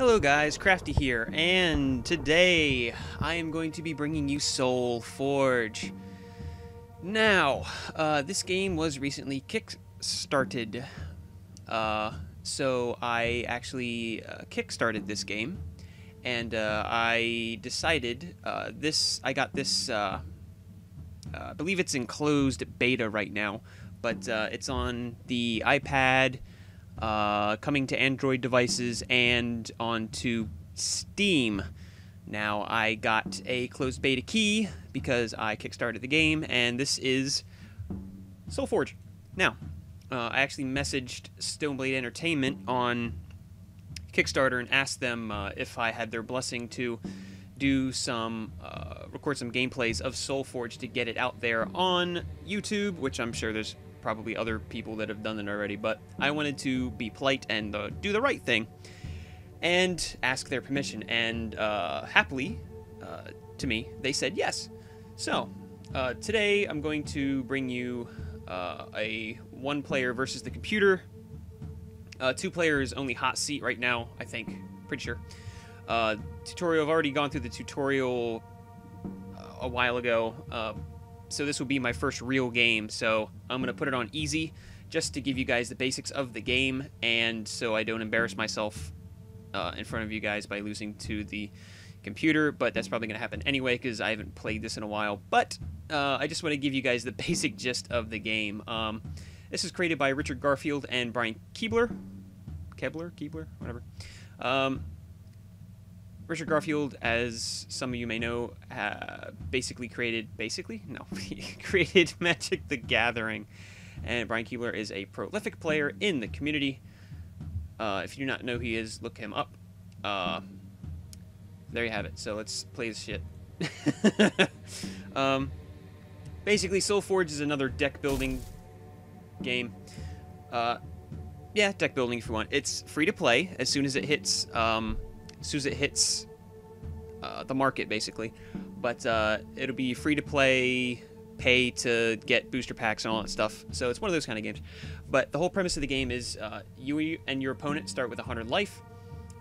Hello guys, Crafty here, and today I am going to be bringing you SolForge. Now, uh, this game was recently kick-started, uh, so I actually uh, kick-started this game, and uh, I decided uh, this. I got this. Uh, I believe it's in closed beta right now, but it's on the iPad uh, coming to Android devices and onto Steam. Now, I got a closed beta key because I kickstarted the game, and this is SolForge. Now, uh, I actually messaged Stoneblade Entertainment on Kickstarter and asked them uh, if I had their blessing to do some, uh, record some gameplays of SolForge to get it out there on YouTube, which I'm sure there's probably other people that have done it already, but I wanted to be polite and uh, do the right thing and ask their permission. And uh, happily, uh, to me, they said yes. So, uh, today I'm going to bring you uh, a one player versus the computer. Uh, two players only hot seat right now, I think. Pretty sure. tutorial, I've already gone through the tutorial a while ago so this will be my first real game. So I'm going to put it on easy just to give you guys the basics of the game and so I don't embarrass myself uh, in front of you guys by losing to the computer, but that's probably going to happen anyway because I haven't played this in a while. But uh, I just want to give you guys the basic gist of the game. Um, this is created by Richard Garfield and Brian Keebler. Kebler? Keebler? Whatever. Um, Richard Garfield, as some of you may know, uh, basically created, basically? No, he created Magic the Gathering. And Brian Keebler is a prolific player in the community. Uh, if you do not know who he is, look him up. Uh, there you have it. So let's play this shit. um, basically, SolForge is another deck building game. Uh, yeah, deck building if you want. It's free to play as soon as it hits um, as soon as it hits uh, the market, basically. But uh, it'll be free to play, pay to get booster packs and all that stuff. So it's one of those kind of games. But the whole premise of the game is uh, you and your opponent start with 100 life.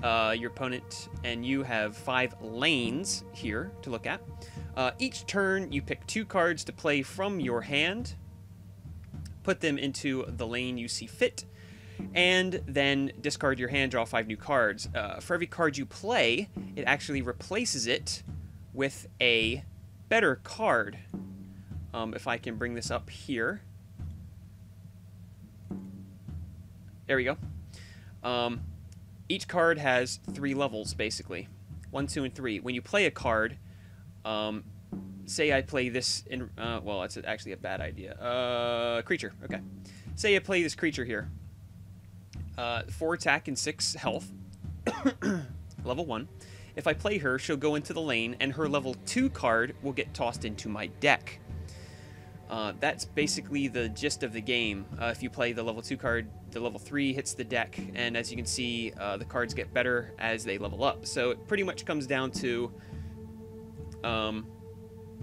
Uh, your opponent and you have five lanes here to look at. Uh, each turn, you pick two cards to play from your hand, put them into the lane you see fit, and then discard your hand, draw five new cards. Uh, for every card you play, it actually replaces it with a better card. Um, if I can bring this up here. There we go. Um, each card has three levels, basically. One, two, and three. When you play a card, um, say I play this in... Uh, well, that's actually a bad idea. Uh, creature, okay. Say I play this creature here. Uh, four attack and six health. level one. If I play her, she'll go into the lane, and her level two card will get tossed into my deck. Uh, that's basically the gist of the game. Uh, if you play the level 2 card, the level 3 hits the deck, and as you can see, uh, the cards get better as they level up. So it pretty much comes down to um,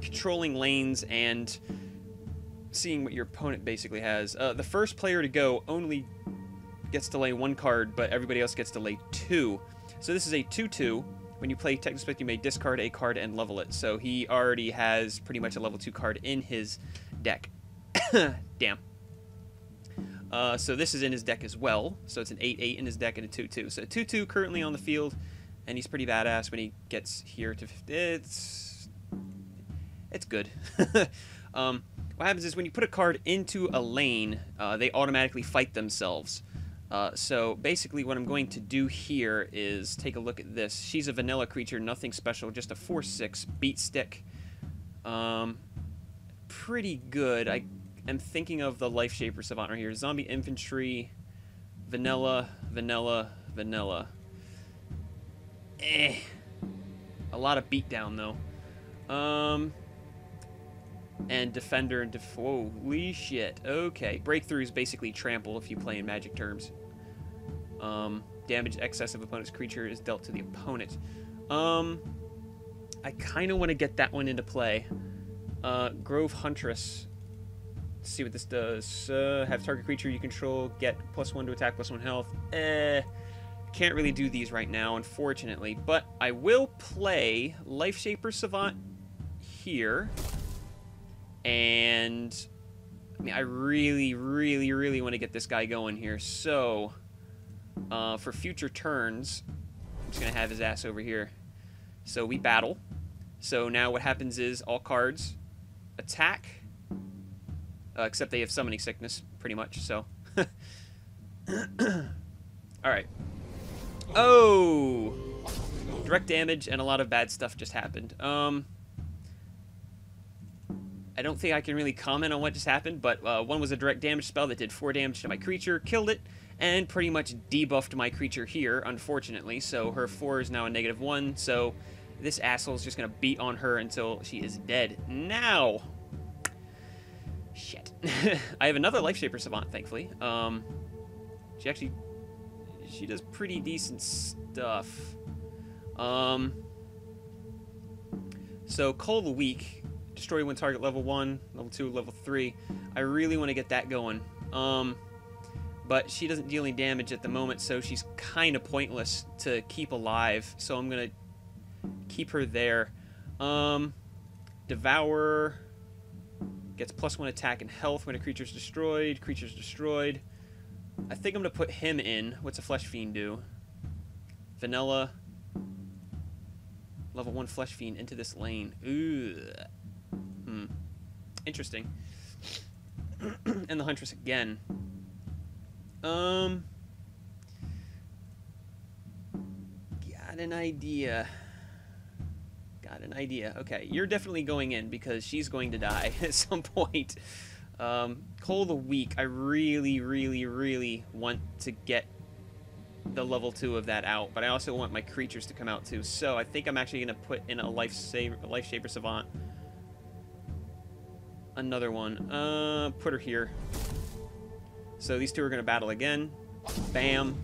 controlling lanes and seeing what your opponent basically has. Uh, the first player to go only gets to lay one card, but everybody else gets to lay two. So this is a 2-2. When you play Technospect, you may discard a card and level it. So he already has pretty much a level 2 card in his deck. Damn. Uh, so this is in his deck as well. So it's an 8-8 in his deck and a 2-2. So 2-2 currently on the field, and he's pretty badass when he gets here to... It's... It's good. um, what happens is when you put a card into a lane, uh, they automatically fight themselves. Uh, so basically what I'm going to do here is take a look at this. She's a vanilla creature, nothing special, just a 4-6 beat stick. Um, pretty good. I am thinking of the Life Shaper Savant right here. Zombie Infantry, vanilla, vanilla, vanilla. Eh. A lot of beatdown though. Um, and defender and def holy shit. Okay, breakthrough is basically trample if you play in magic terms. Um, damage excess of opponent's creature is dealt to the opponent. Um, I kind of want to get that one into play. Uh, Grove Huntress. Let's see what this does. Uh, have target creature you control get plus one to attack, plus one health. Eh, can't really do these right now, unfortunately. But I will play Life Shaper Savant here. And... I mean, I really, really, really want to get this guy going here. So, uh, for future turns, I'm just going to have his ass over here. So we battle. So now what happens is all cards attack, uh, except they have summoning sickness, pretty much, so. Alright. Oh! Direct damage and a lot of bad stuff just happened. Um... I don't think I can really comment on what just happened, but uh, one was a direct damage spell that did 4 damage to my creature, killed it, and pretty much debuffed my creature here, unfortunately, so her 4 is now a negative 1, so this asshole is just going to beat on her until she is dead. Now! Shit. I have another Life Shaper Savant, thankfully. Um, she actually... She does pretty decent stuff. Um... So, the Week destroy one target level 1, level 2, level 3. I really want to get that going. Um, but she doesn't deal any damage at the moment, so she's kind of pointless to keep alive. So I'm going to keep her there. Um, Devour gets plus one attack and health when a creature's destroyed. Creature's destroyed. I think I'm going to put him in. What's a Flesh Fiend do? Vanilla. Level 1 Flesh Fiend into this lane. Ooh. Hmm. Interesting. and the Huntress again. Um. Got an idea. Got an idea. Okay, you're definitely going in because she's going to die at some point. Um, the Week, I really, really, really want to get the level 2 of that out, but I also want my creatures to come out too. So I think I'm actually going to put in a Life, Saver, Life Shaper Savant another one. Uh, put her here. So these two are going to battle again. Bam.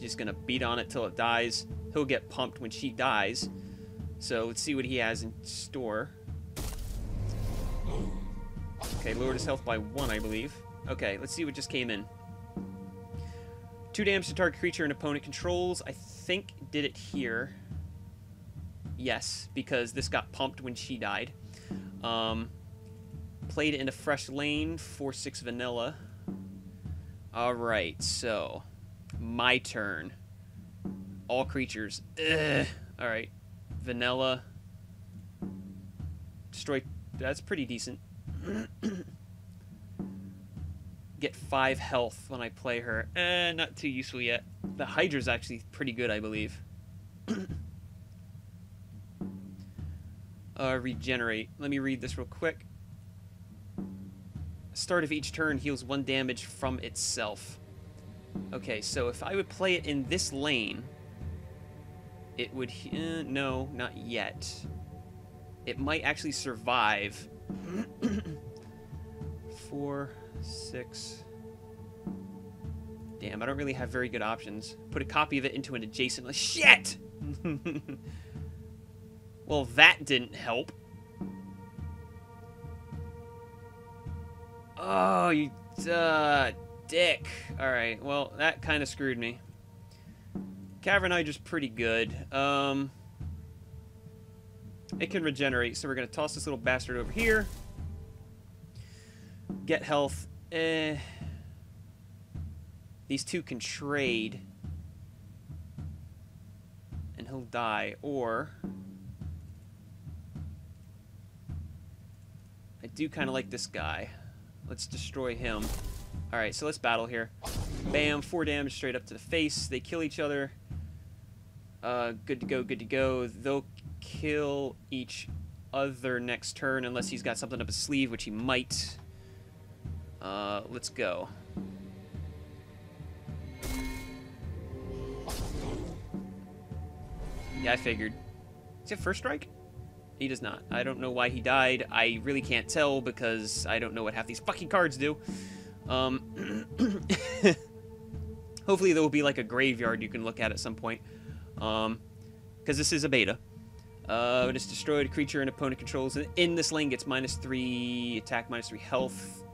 Just going to beat on it till it dies. He'll get pumped when she dies. So let's see what he has in store. Okay, lowered his health by one, I believe. Okay, let's see what just came in. Two damage to target creature and opponent controls. I think did it here. Yes, because this got pumped when she died. Um, Played in a fresh lane, 4-6 vanilla. Alright, so my turn. All creatures. Alright. Vanilla. Destroy. That's pretty decent. Get 5 health when I play her. Eh, not too useful yet. The Hydra's actually pretty good, I believe. uh, regenerate. Let me read this real quick start of each turn heals one damage from itself. Okay, so if I would play it in this lane, it would... Uh, no, not yet. It might actually survive. Four, six... Damn, I don't really have very good options. Put a copy of it into an adjacent... Shit! well, that didn't help. Oh, you uh, dick. Alright, well, that kind of screwed me. Cavern Hydra's pretty good. Um, it can regenerate, so we're going to toss this little bastard over here. Get health. Eh. These two can trade. And he'll die. Or... I do kind of like this guy. Let's destroy him. Alright, so let's battle here. Bam, 4 damage straight up to the face. They kill each other. Uh, good to go, good to go. They'll kill each other next turn unless he's got something up his sleeve, which he might. Uh, let's go. Yeah, I figured. Is it first strike? He does not. I don't know why he died. I really can't tell because I don't know what half these fucking cards do. Um, hopefully there will be like a graveyard you can look at at some point. Um, because this is a beta. Uh, when it's destroyed, a creature and opponent controls in this lane gets minus three attack, minus three health.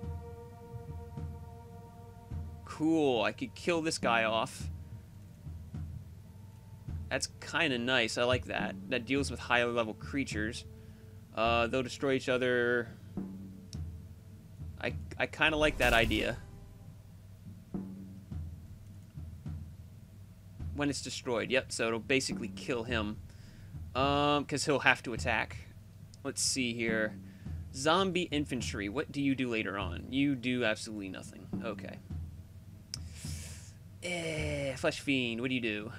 Cool. I could kill this guy off. That's kind of nice. I like that. That deals with higher level creatures. Uh, they'll destroy each other. I, I kind of like that idea. When it's destroyed. Yep, so it'll basically kill him. Um, because he'll have to attack. Let's see here. Zombie infantry. What do you do later on? You do absolutely nothing. Okay. Eh, flesh fiend. What do you do?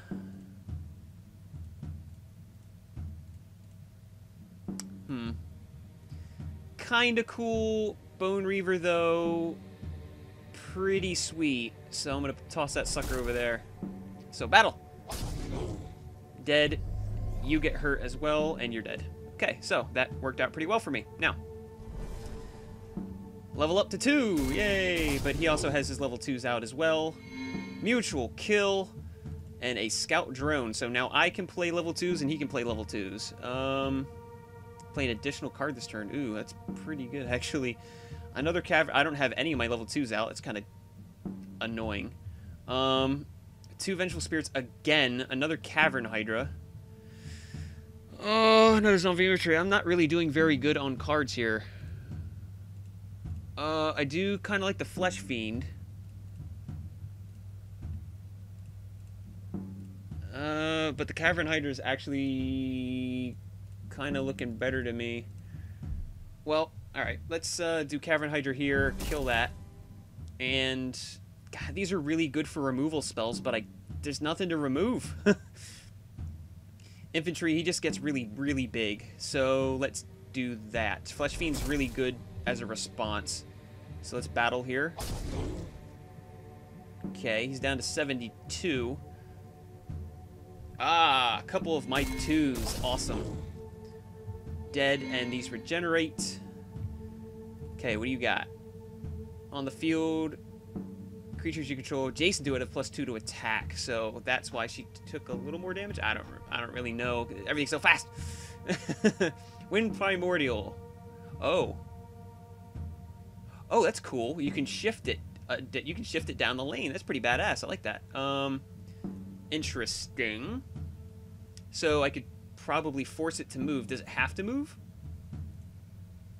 Hmm. Kinda cool. Bone Reaver, though, pretty sweet. So I'm gonna toss that sucker over there. So, battle! Dead. You get hurt as well, and you're dead. Okay, so that worked out pretty well for me. Now, level up to two! Yay! But he also has his level twos out as well. Mutual kill and a scout drone. So now I can play level twos and he can play level twos. Um, play an additional card this turn. Ooh, that's pretty good, actually. Another cavern. I don't have any of my level 2s out. It's kind of annoying. Um, two Vengeful Spirits again. Another Cavern Hydra. Oh, another Zombie Infantry. I'm not really doing very good on cards here. Uh, I do kind of like the Flesh Fiend. Uh, but the Cavern Hydra is actually kind of looking better to me. Well, alright, let's uh, do Cavern Hydra here, kill that. And, God, these are really good for removal spells, but I there's nothing to remove. Infantry, he just gets really, really big. So let's do that. Flesh Fiend's really good as a response. So let's battle here. Okay, he's down to 72. Ah, a couple of my twos. Awesome dead, and these regenerate. Okay, what do you got? On the field, creatures you control, Jason do it at plus two to attack, so that's why she took a little more damage. I don't, I don't really know. Everything's so fast. Wind Primordial. Oh. Oh, that's cool. You can shift it. Uh, you can shift it down the lane. That's pretty badass. I like that. Um, interesting. So I could probably force it to move. Does it have to move?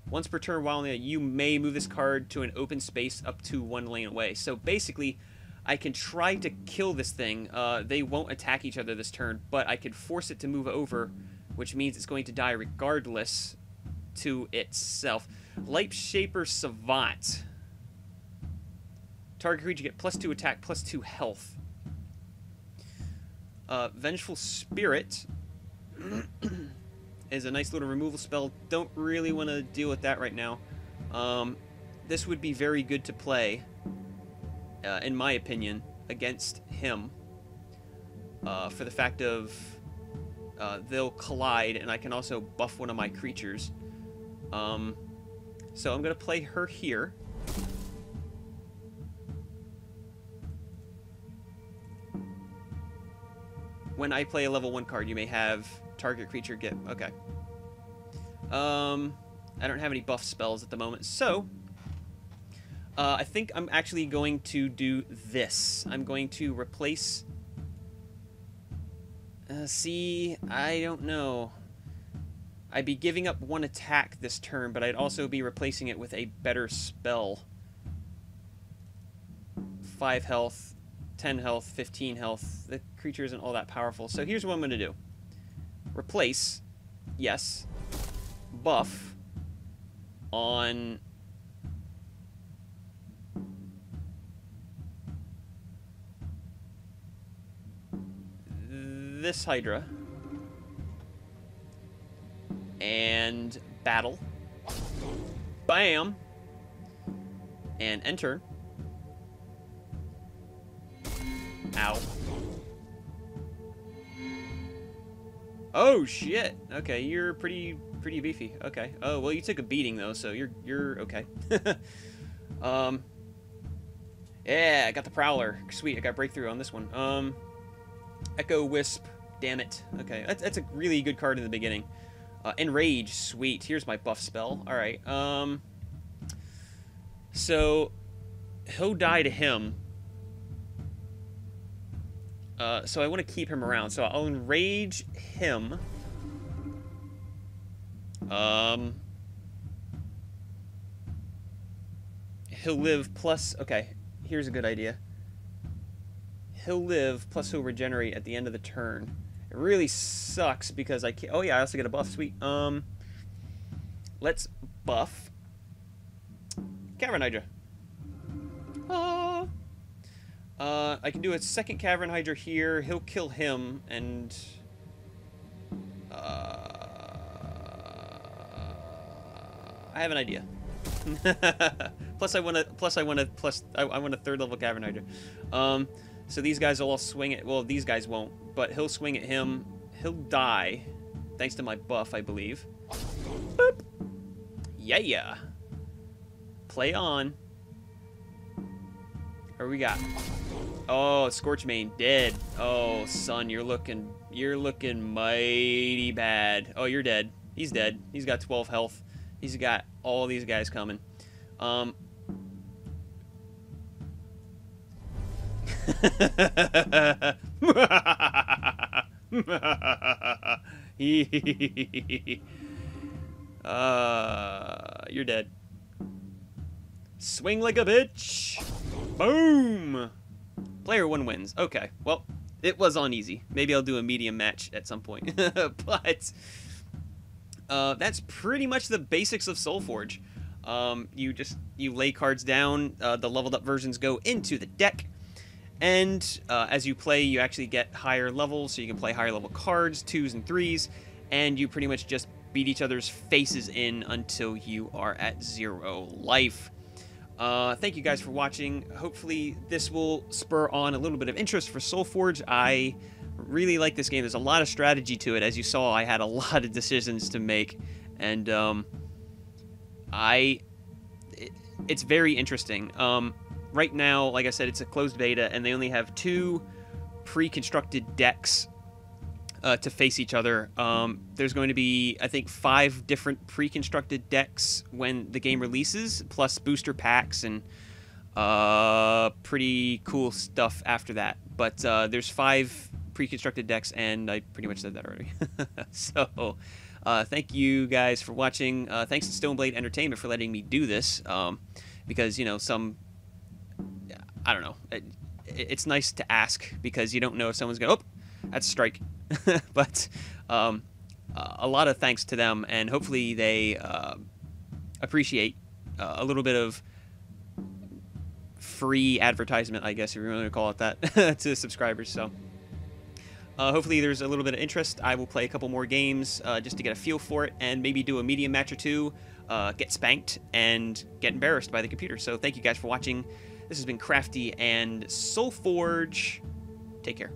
Once per turn while in you may move this card to an open space up to one lane away. So basically, I can try to kill this thing. Uh, they won't attack each other this turn, but I can force it to move over, which means it's going to die regardless to itself. Life Shaper Savant. Target creature get plus two attack, plus two health. Uh, Vengeful Spirit is a nice little removal spell. Don't really want to deal with that right now. Um, this would be very good to play, uh, in my opinion, against him. Uh, for the fact of uh, they'll collide, and I can also buff one of my creatures. Um, so I'm going to play her here. When I play a level 1 card, you may have target creature get... Okay. Um, I don't have any buff spells at the moment, so... Uh, I think I'm actually going to do this. I'm going to replace... Uh, see, I don't know. I'd be giving up one attack this turn, but I'd also be replacing it with a better spell. 5 health, 10 health, 15 health. The creature isn't all that powerful. So here's what I'm going to do. Replace, yes, buff on this Hydra and battle. Bam! And enter. Ow. Oh shit. Okay, you're pretty pretty beefy. Okay. Oh well, you took a beating though, so you're you're okay. um. Yeah, I got the Prowler. Sweet, I got breakthrough on this one. Um, Echo Wisp. Damn it. Okay, that's, that's a really good card in the beginning. Uh, Enrage. Sweet. Here's my buff spell. All right. Um. So, he'll die to him. Uh, so I want to keep him around. So I'll enrage him. Um, he'll live plus. Okay, here's a good idea. He'll live plus he'll regenerate at the end of the turn. It really sucks because I can't. Oh yeah, I also get a buff. Sweet. Um, let's buff Cavern Hydra. Ah. Uh, I can do a second Cavern Hydra here. He'll kill him, and... Uh, I have an idea. plus, I want to. Plus, I want to. Plus, I, I want a third level Cavern Hydra. Um, so these guys will all swing it. Well, these guys won't, but he'll swing at him. He'll die, thanks to my buff, I believe. Boop. Yeah, yeah. Play on. We got? Oh, Scorchmane dead. Oh, son, you're looking you're looking mighty bad. Oh, you're dead. He's dead. He's got 12 health. He's got all these guys coming. Um uh, you're dead. Swing like a bitch. Boom. Player one wins. Okay, well, it was on easy. Maybe I'll do a medium match at some point. but uh, that's pretty much the basics of SolForge. Um, you just you lay cards down. Uh, the leveled up versions go into the deck, and uh, as you play, you actually get higher levels, so you can play higher level cards, twos and threes, and you pretty much just beat each other's faces in until you are at zero life. Uh, thank you guys for watching. Hopefully this will spur on a little bit of interest for SolForge. I really like this game. There's a lot of strategy to it. As you saw, I had a lot of decisions to make. And um, I... It, it's very interesting. Um, right now, like I said, it's a closed beta, and they only have two pre-constructed decks uh, to face each other. Um, there's going to be, I think, five different pre-constructed decks when the game releases, plus booster packs and uh, pretty cool stuff after that. But uh, there's five pre-constructed decks, and I pretty much said that already. so, uh, thank you guys for watching. Uh, thanks to Stoneblade Entertainment for letting me do this, um, because you know some, I don't know. It, it's nice to ask because you don't know if someone's gonna. Oh, that's strike. but um, a lot of thanks to them, and hopefully they uh, appreciate uh, a little bit of free advertisement, I guess if you want to call it that, to subscribers. So. Uh, hopefully there's a little bit of interest. I will play a couple more games uh, just to get a feel for it and maybe do a medium match or two, uh, get spanked, and get embarrassed by the computer. So thank you guys for watching. This has been Crafty and SolForge. Take care.